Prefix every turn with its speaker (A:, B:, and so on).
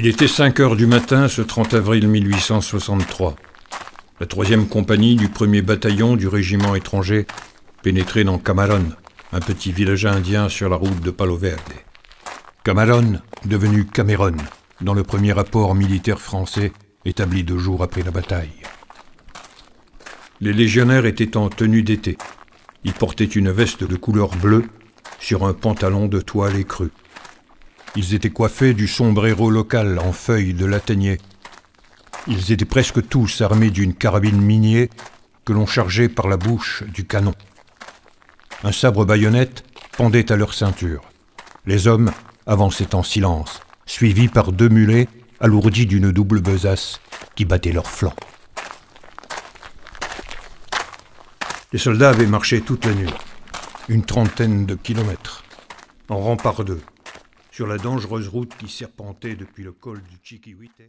A: Il était 5 heures du matin ce 30 avril 1863. La troisième compagnie du premier bataillon du régiment étranger pénétrait dans Camaron, un petit village indien sur la route de Palo Verde. Camaron, devenu Cameron, dans le premier rapport militaire français établi deux jours après la bataille. Les légionnaires étaient en tenue d'été. Ils portaient une veste de couleur bleue sur un pantalon de toile écrue. Ils étaient coiffés du sombrero local en feuilles de latanier. Ils étaient presque tous armés d'une carabine minier que l'on chargeait par la bouche du canon. Un sabre baïonnette pendait à leur ceinture. Les hommes avançaient en silence, suivis par deux mulets alourdis d'une double besace qui battait leurs flancs. Les soldats avaient marché toute la nuit, une trentaine de kilomètres, en rang par deux, sur la dangereuse route qui serpentait depuis le col du Chiquihuite.